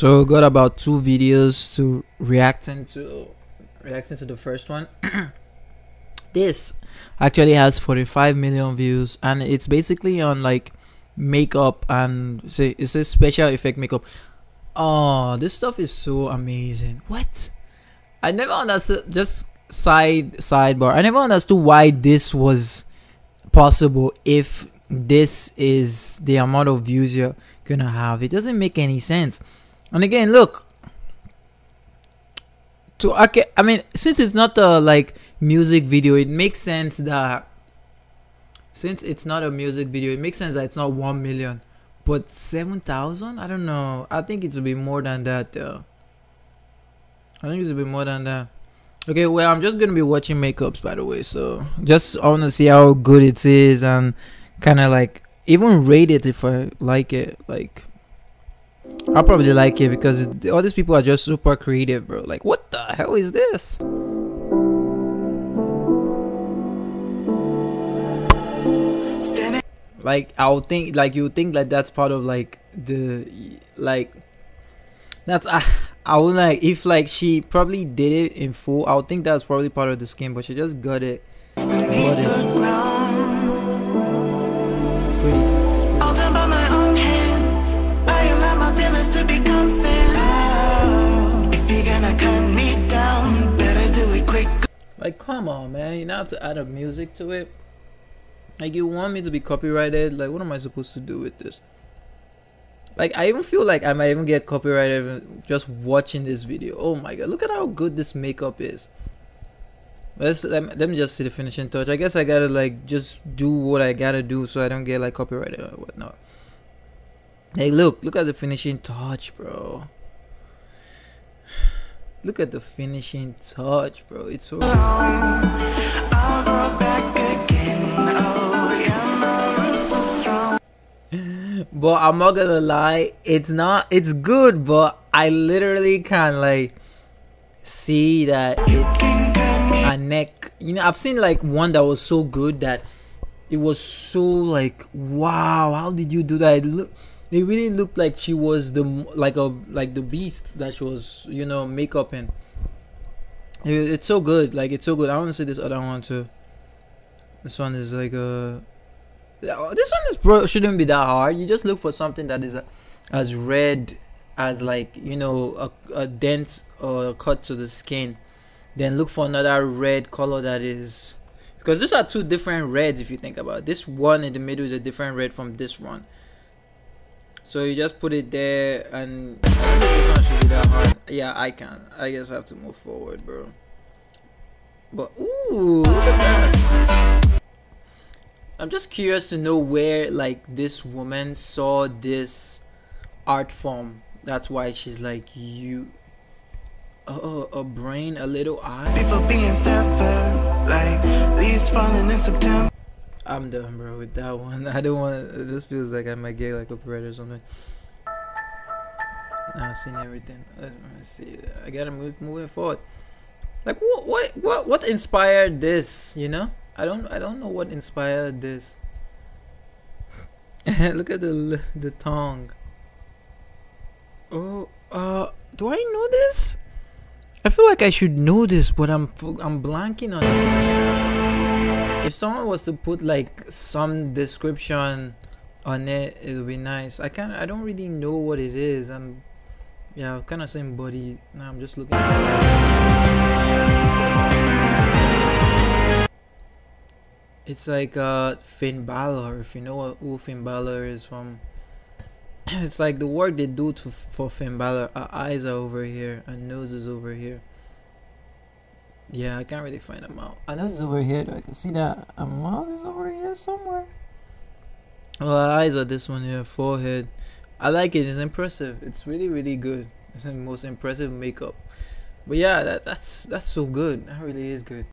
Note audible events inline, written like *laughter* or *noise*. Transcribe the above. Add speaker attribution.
Speaker 1: So got about two videos to reacting to reacting to the first one. *clears throat* this actually has 45 million views and it's basically on like makeup and say it's a special effect makeup. Oh, this stuff is so amazing. What? I never understood just side sidebar. I never understood why this was possible if this is the amount of views you're gonna have. It doesn't make any sense. And again, look. To okay, I mean, since it's not a like music video, it makes sense that since it's not a music video, it makes sense that it's not one million, but seven thousand. I don't know. I think it will be more than that. Though. I think it will be more than that. Okay, well, I'm just gonna be watching makeups, by the way. So just I wanna see how good it is and kind of like even rate it if I like it. Like I'll probably like it because all these people are just super creative, bro. Like, what the hell is this? Like, I'll think, like, you think like that's part of like the, like, that's I, I would like if like she probably did it in full. I would think that's probably part of the skin, but she just got it. Got it. Like, come on, man. You now have to add a music to it. Like, you want me to be copyrighted? Like, what am I supposed to do with this? Like, I even feel like I might even get copyrighted just watching this video. Oh my god, look at how good this makeup is. Let's let me, just see the finishing touch. I guess I gotta like just do what I gotta do so I don't get like copyrighted or whatnot. Hey, look, look at the finishing touch, bro. Look at the finishing touch, bro. It's so. *laughs* but I'm not gonna lie, it's not. It's good, but I literally can't like see that it's a neck. You know, I've seen like one that was so good that it was so like, wow, how did you do that? It look it really looked like she was the like a like the beast that she was you know makeup in. It, it's so good. Like it's so good. I want to see this other one too. This one is like a oh, this one is bro shouldn't be that hard. You just look for something that is a, as red as like you know a, a dent or a cut to the skin. Then look for another red color that is because these are two different reds if you think about it. this one in the middle is a different red from this one so you just put it there and yeah I can. I guess I have to move forward bro. But ooh look at that. I'm just curious to know where like this woman saw this art form. That's why she's like you oh a brain a little eye? People being severed like leaves falling in September I'm done, bro, with that one. *laughs* I don't want. This feels like I might get like a parade or something. I've seen everything. Let me see. I gotta move moving forward. Like what? What? What? What inspired this? You know? I don't. I don't know what inspired this. *laughs* Look at the the tongue. Oh. Uh. Do I know this? I feel like I should know this, but I'm I'm blanking on it if someone was to put like some description on it it would be nice. I can't i don't really know what it is. I'm yeah I'm kind of same body now i'm just looking. It's like uh Finn Balor if you know what, who Finn Balor is from. *clears throat* It's like the work they do to for Finn Balor our eyes are over here our nose is over here yeah, I can't really find a mouth. I know it's over here. Though. I can see that a mouth is over here somewhere. Well, eyes are this one here, forehead. I like it. It's impressive. It's really, really good. It's the most impressive makeup. But yeah, that, that's that's so good. That really is good.